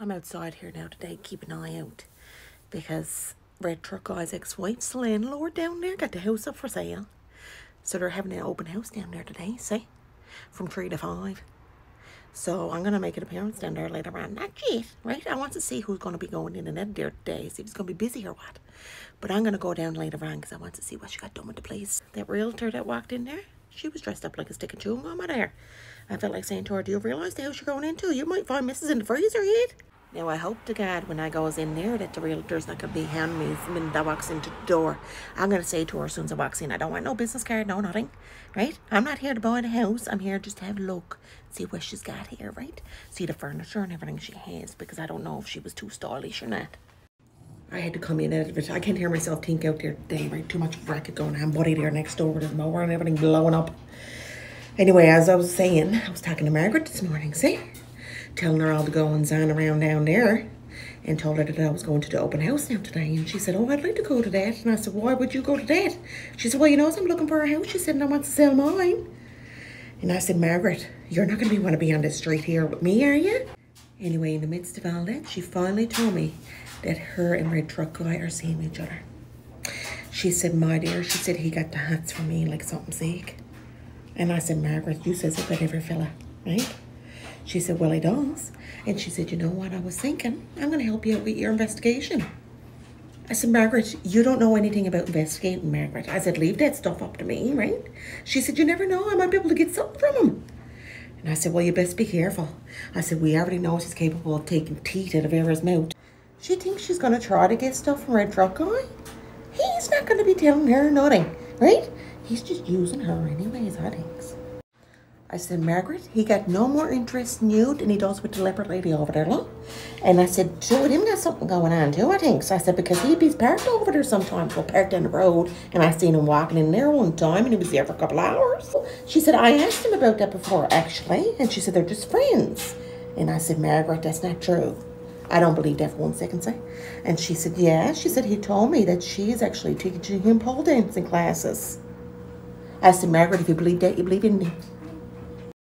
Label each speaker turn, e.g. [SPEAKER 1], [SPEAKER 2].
[SPEAKER 1] I'm outside here now today, keep an eye out. Because Red Truck Guy's ex-wife's landlord down there, got the house up for sale. So they're having an open house down there today, see? From 3 to 5. So I'm going to make an appearance down there later on. Not yet, right? I want to see who's going to be going in and out there today, see if it's going to be busy or what. But I'm going to go down later on because I want to see what she got done with the place. That realtor that walked in there, she was dressed up like a stick of chewing gum out there. I felt like saying to her, do you realise the house you're going into? You might find Mrs. in the freezer yet. Now, I hope to God when I goes in there that the realtor's not going to be handing me when that walks into the door. I'm going to say to her as soon as I walks in, I don't want no business card, no nothing, right? I'm not here to buy the house. I'm here just to have a look, see what she's got here, right? See the furniture and everything she has because I don't know if she was too stylish or not. I had to come in out of it. I can't hear myself think out there today, right? Too much racket going on. Buddy there next door with his mower and everything blowing up. Anyway, as I was saying, I was talking to Margaret this morning, see? telling her all the goings on around down there and told her that I was going to the open house now today. And she said, oh, I'd like to go to that. And I said, why would you go to that? She said, well, you know, I'm looking for a house. She said, and I want to sell mine. And I said, Margaret, you're not going to be want to be on the street here with me, are you? Anyway, in the midst of all that, she finally told me that her and Red Truck Guy are seeing each other. She said, my dear, she said he got the hats for me like something sick. And I said, Margaret, you says it about every fella, right? She said, well, he does. And she said, you know what I was thinking? I'm going to help you out with your investigation. I said, Margaret, you don't know anything about investigating, Margaret. I said, leave that stuff up to me, right? She said, you never know. I might be able to get something from him. And I said, well, you best be careful. I said, we already know she's capable of taking teeth out of Vera's mouth. She thinks she's going to try to get stuff from Red Truck Guy. He's not going to be telling her nothing, right? He's just using her anyways, I think. I said, Margaret, he got no more interest in you than he does with the leopard lady over there, look. And I said, Joe, him got something going on too, I think. So I said, because he'd be parked over there sometimes, well, parked down the road. And I seen him walking in there one time and he was there for a couple hours. She said, I asked him about that before, actually. And she said, they're just friends. And I said, Margaret, that's not true. I don't believe that for one second, say. And she said, yeah. She said, he told me that she is actually teaching him pole dancing classes. I said, Margaret, if you believe that, you believe in me.